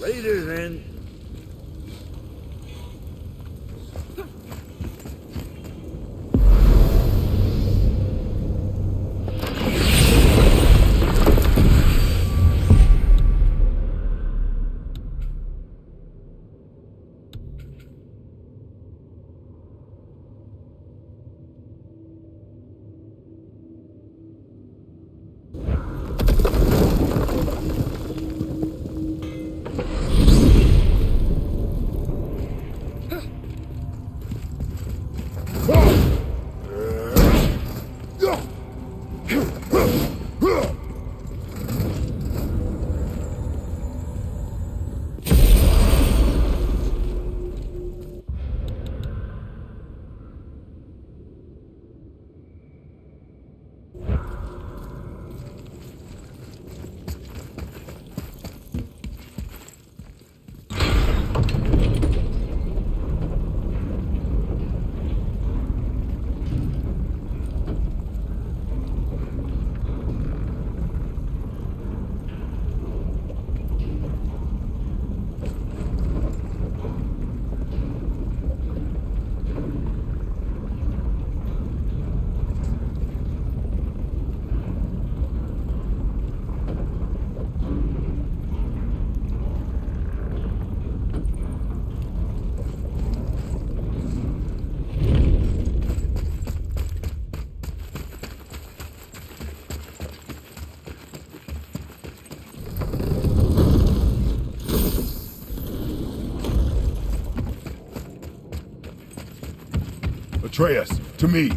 Raiders in. Atreus, to me.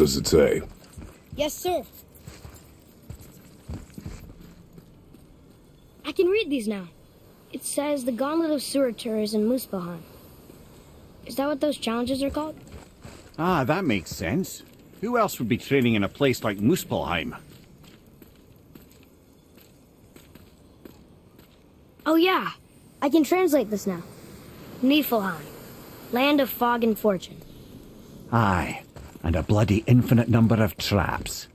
Does it say? Yes, sir. I can read these now. It says the Gauntlet of Surtur is in Muspelheim. Is that what those challenges are called? Ah, that makes sense. Who else would be training in a place like Muspelheim? Oh, yeah. I can translate this now. Niflheim, land of fog and fortune. Aye, and a bloody infinite number of traps.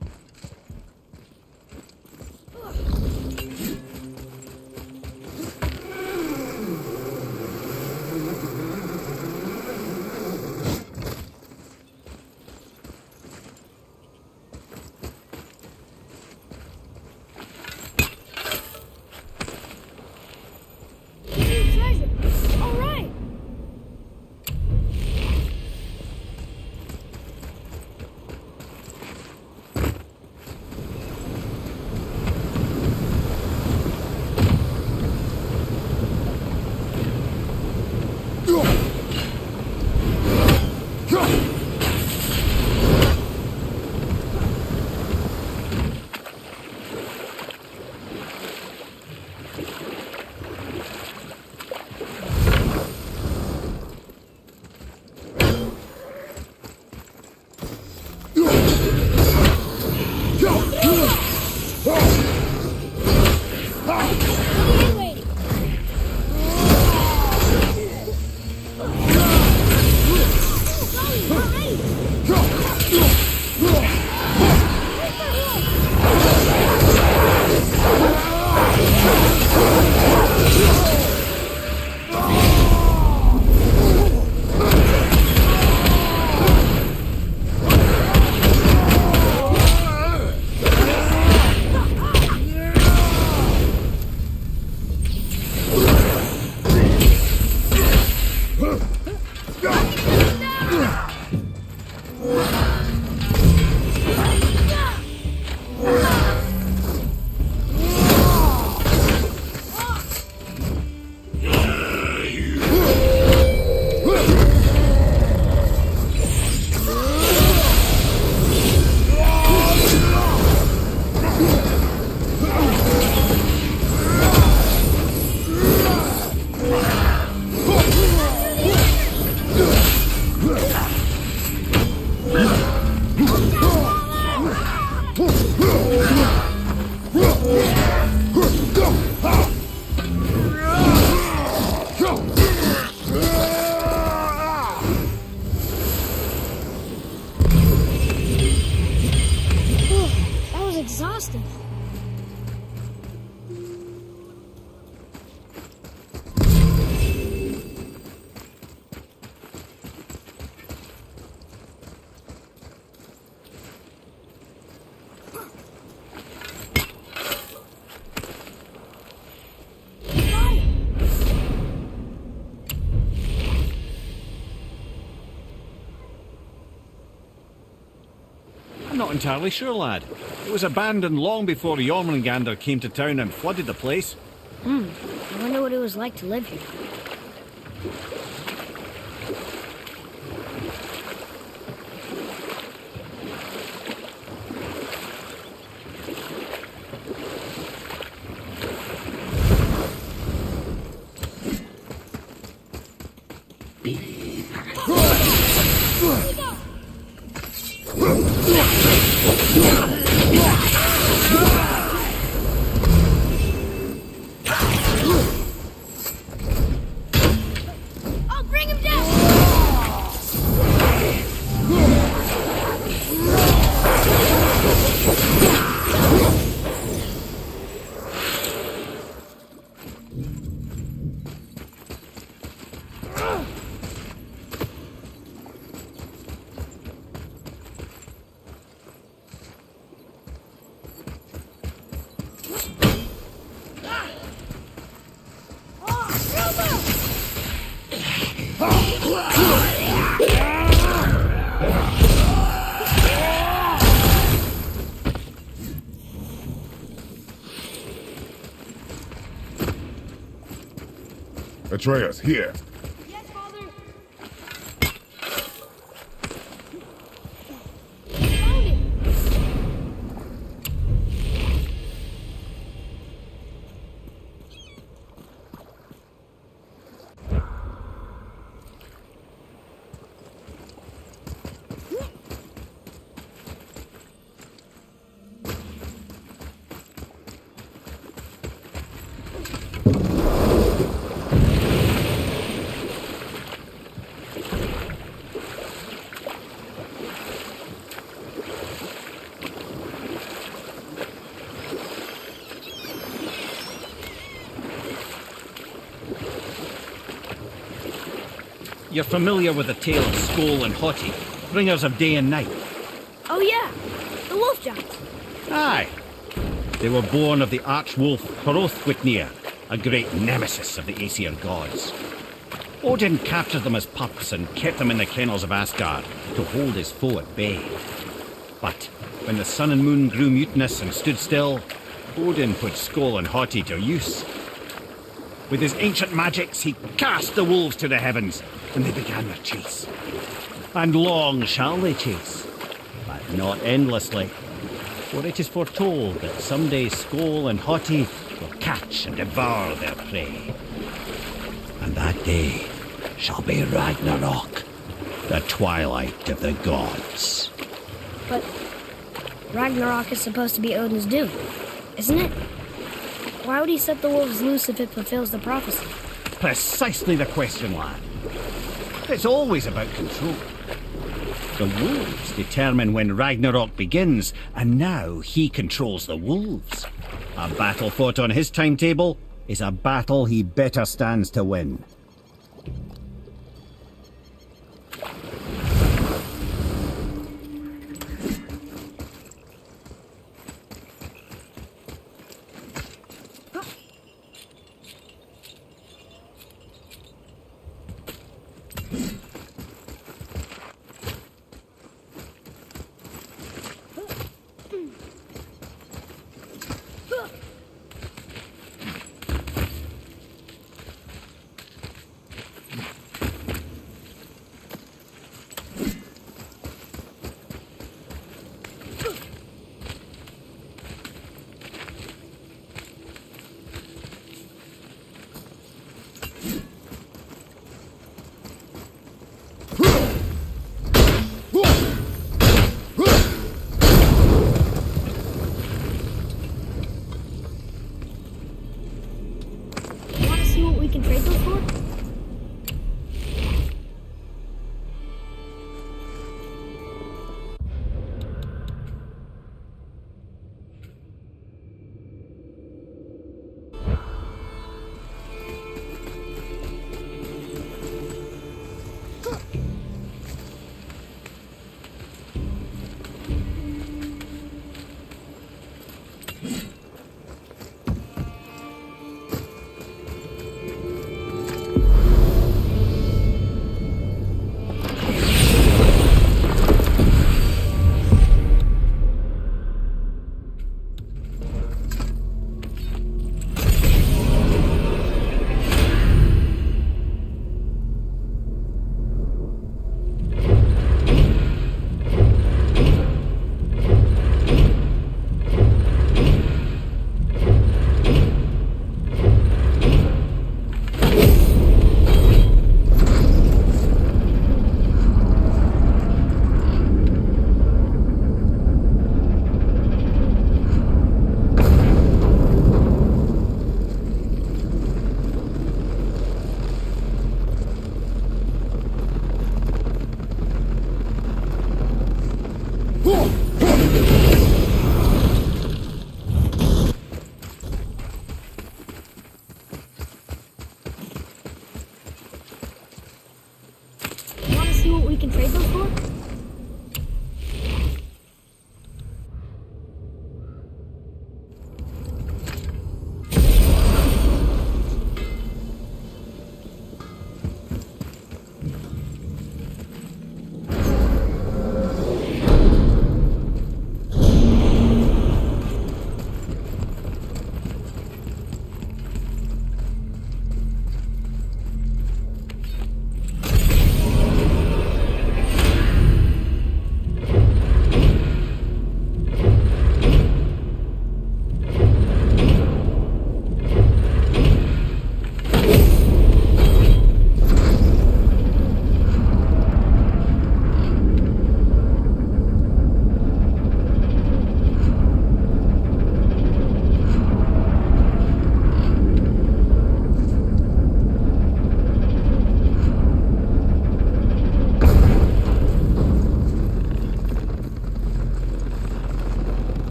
Entirely sure, lad. It was abandoned long before Jormungandr came to town and flooded the place. Hmm. I wonder what it was like to live here. Atreus, here. Yes, Father. Found it. You're familiar with the tale of Skoll and Hati, bringers of day and night. Oh yeah, the wolf giants. Aye. They were born of the arch-wolf Hrothwitnir, a great nemesis of the Aesir gods. Odin captured them as pups and kept them in the kennels of Asgard to hold his foe at bay. But when the sun and moon grew mutinous and stood still, Odin put Skoll and Hati to use. With his ancient magics, he cast the wolves to the heavens, and they began their chase. And long shall they chase, but not endlessly. For it is foretold that someday Skoll and Hati will catch and devour their prey. And that day shall be Ragnarok, the twilight of the gods. But Ragnarok is supposed to be Odin's doom, isn't it? Why would he set the wolves loose if it fulfills the prophecy? Precisely the question, lad. It's always about control. The wolves determine when Ragnarok begins, and now he controls the wolves. A battle fought on his timetable is a battle he better stands to win.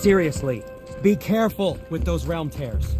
Seriously, be careful with those realm tears.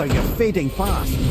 Brother, you're fading fast.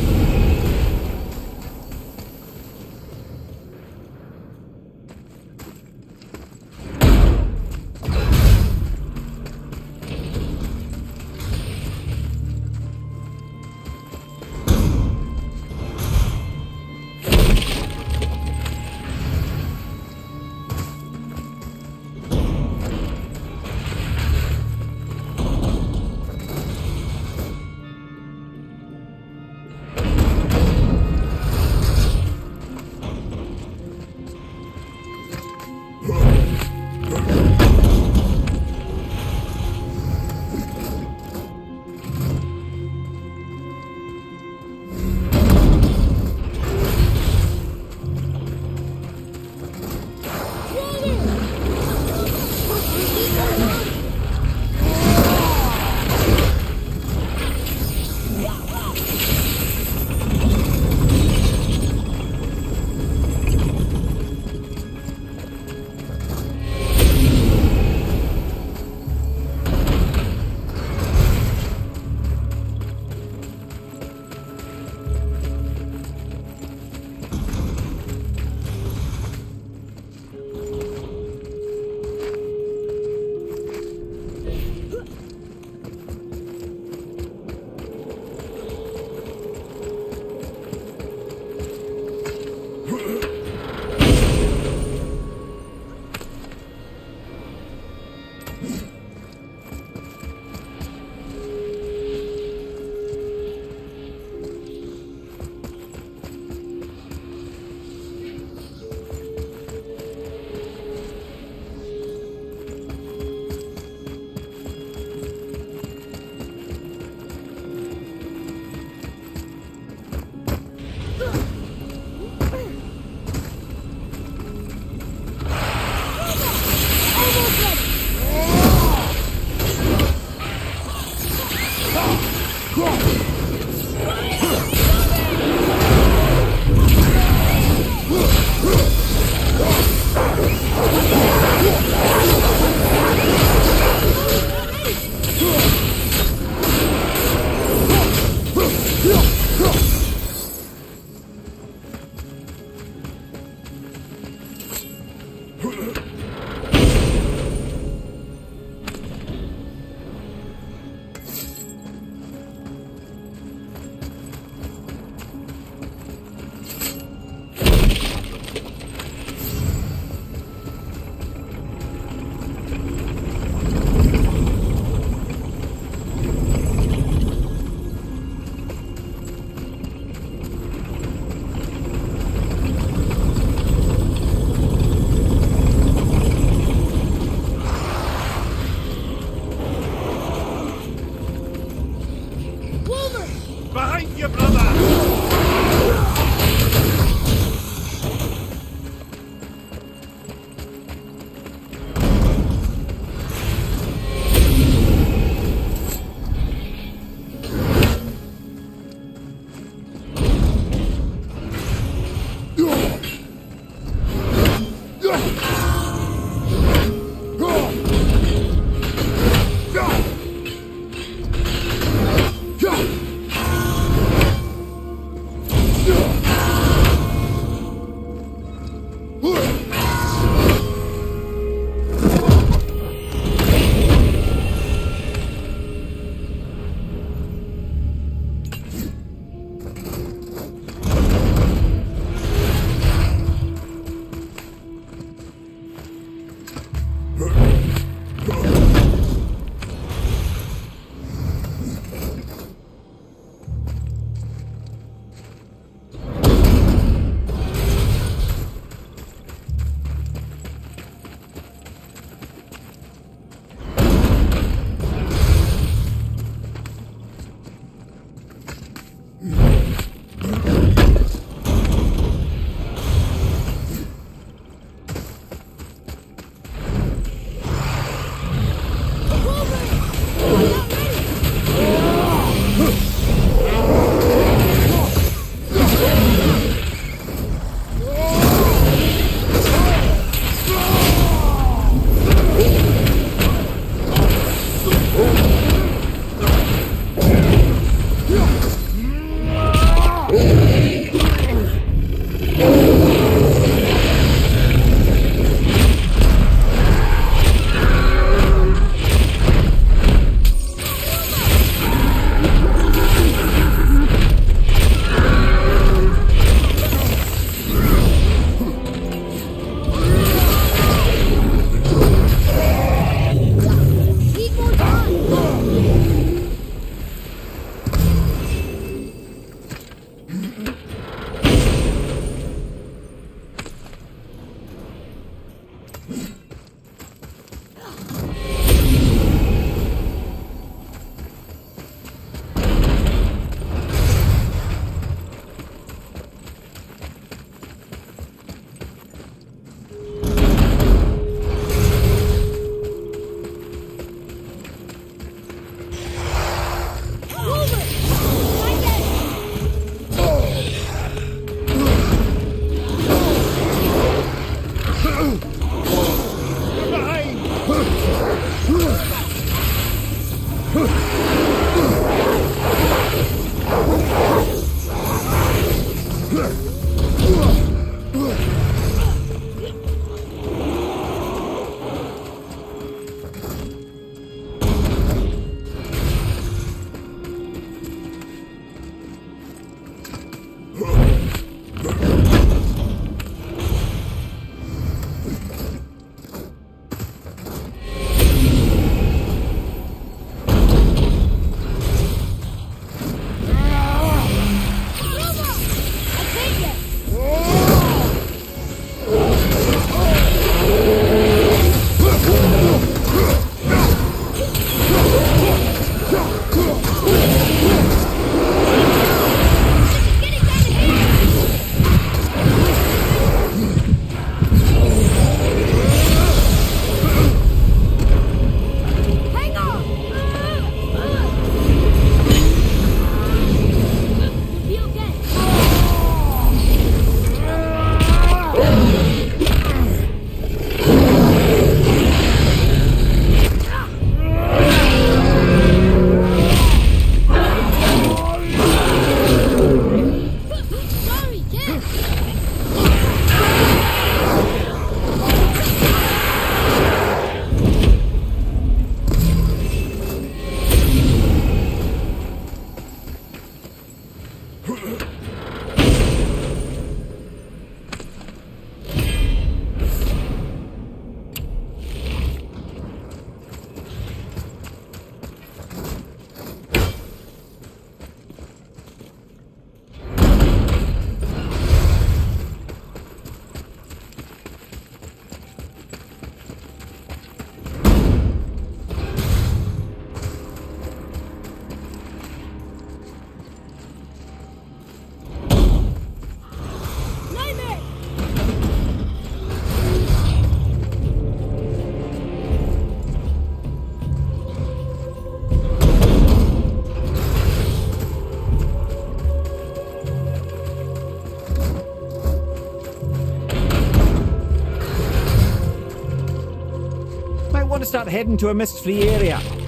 Start heading to a mist-free area.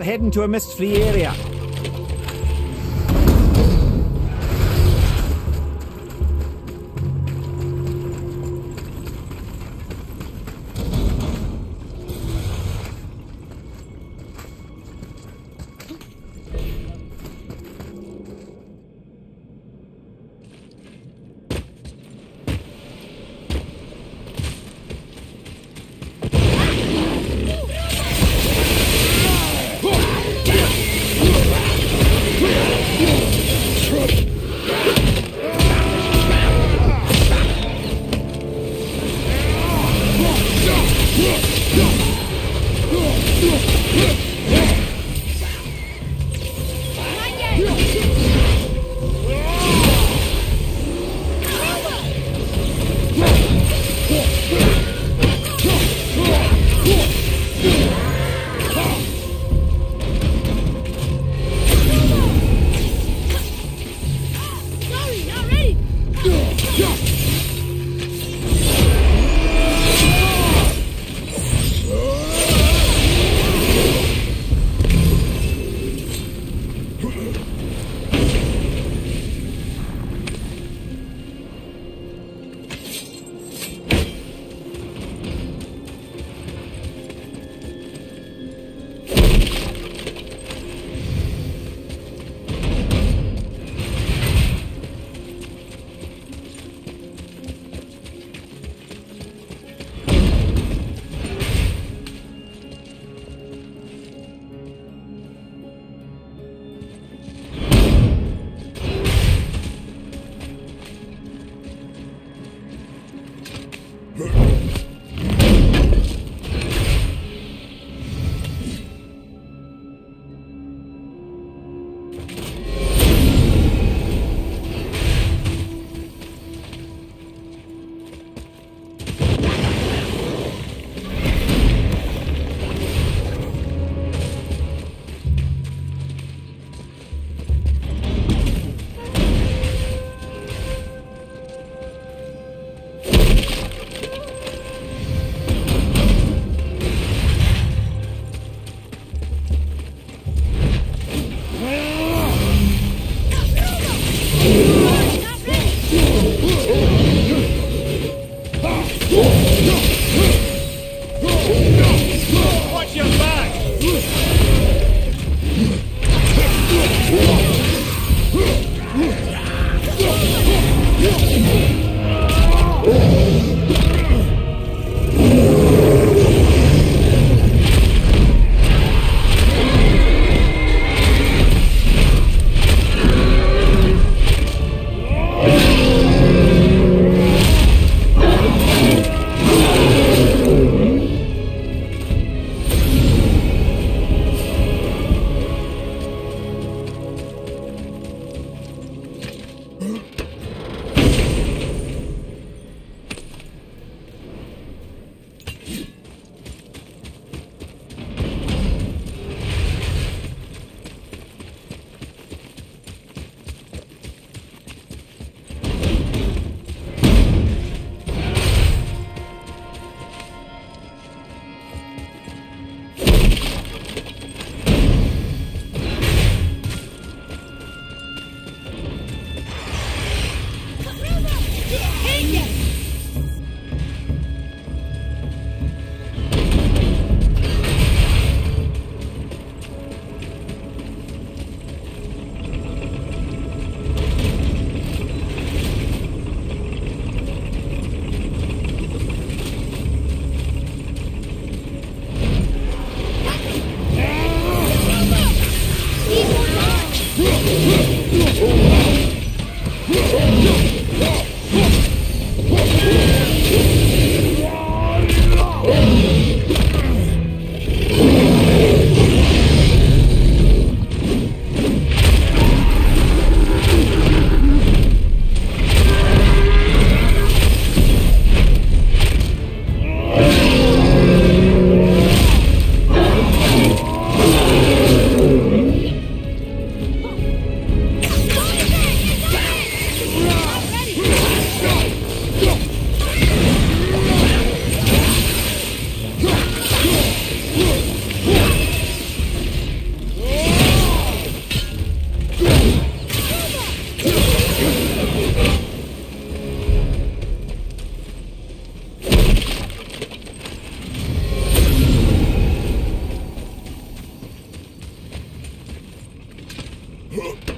Heading to a mist-free area. We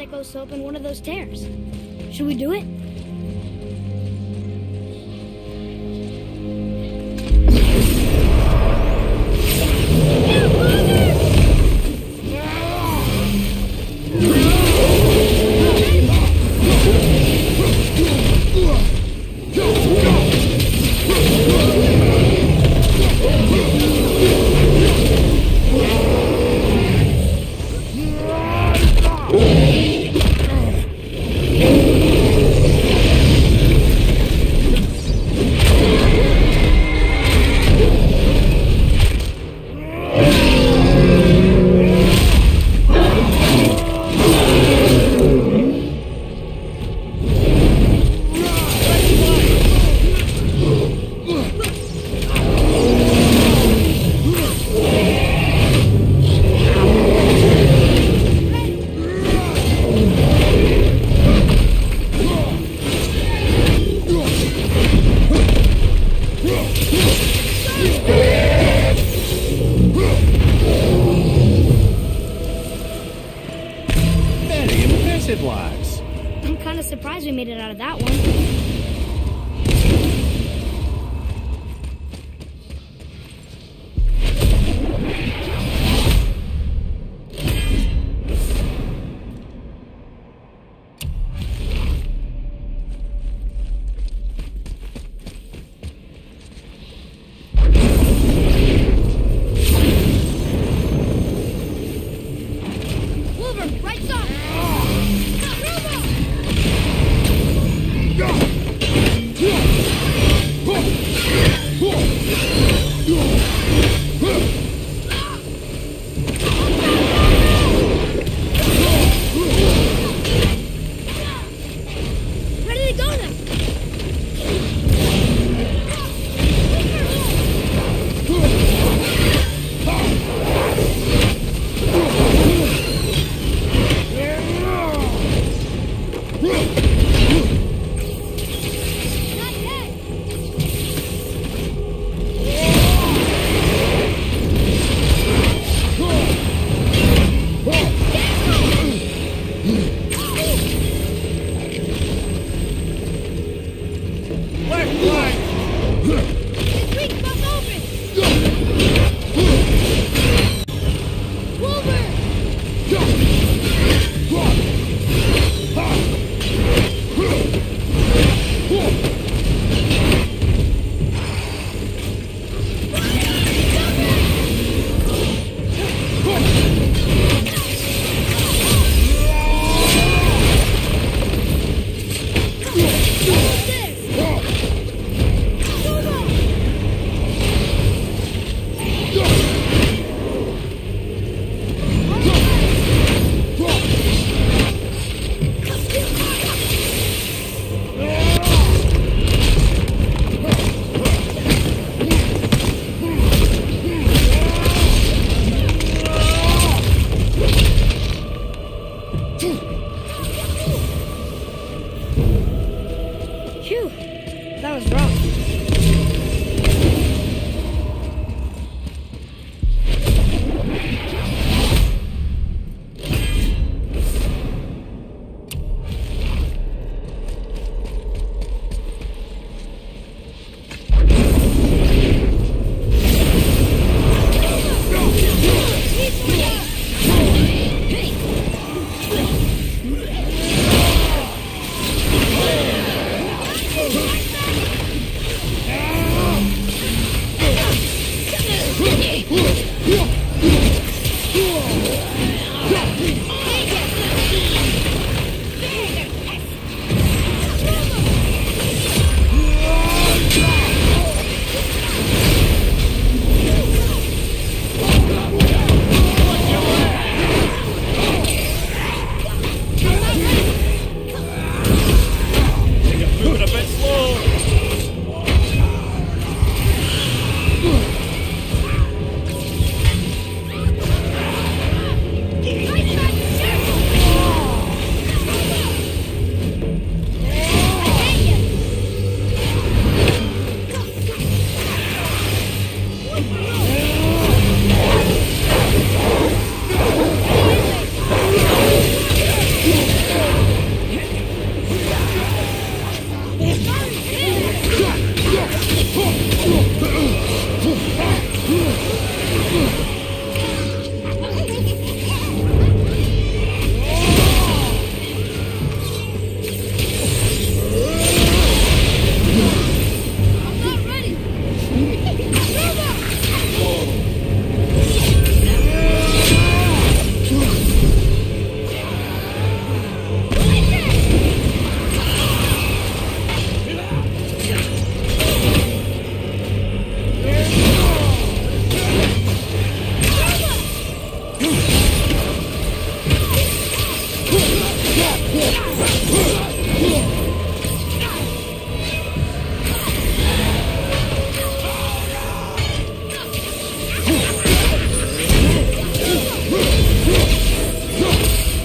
echoes to open one of those tears. Should we do it?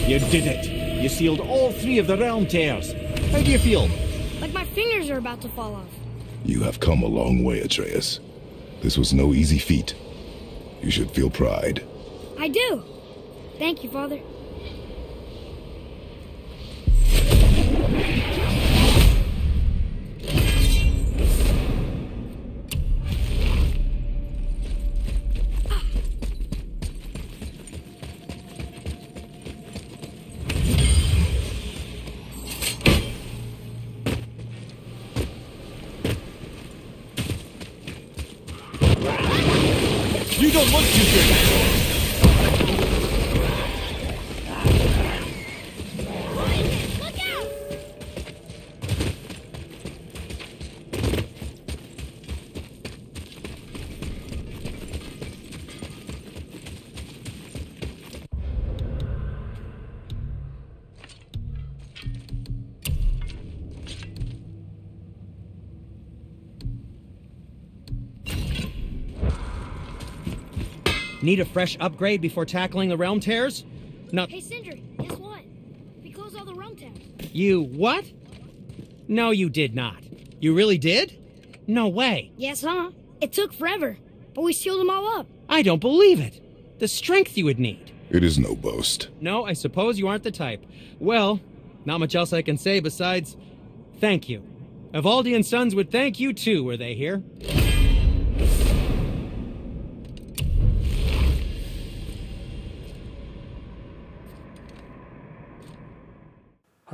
You did it. You sealed all three of the realm tears. How do you feel? Like my fingers are about to fall off. You have come a long way, Atreus. This was no easy feat. You should feel pride. I do. Thank you, Father. Need a fresh upgrade before tackling the realm tears? No, Hey, Sindri, guess what? We closed all the realm tabs. you what? No, you did not. You really did? No way. Yes, huh? It took forever, but we sealed them all up. I don't believe it. The strength you would need. It is no boast. No, I suppose you aren't the type. Well, not much else I can say besides thank you. Ivaldi and Sons would thank you too, were they here?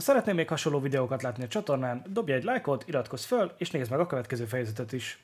Ha szeretnél még hasonló videókat látni a csatornán, dobj egy lájkot, iratkozz föl, és nézd meg a következő fejezetet is.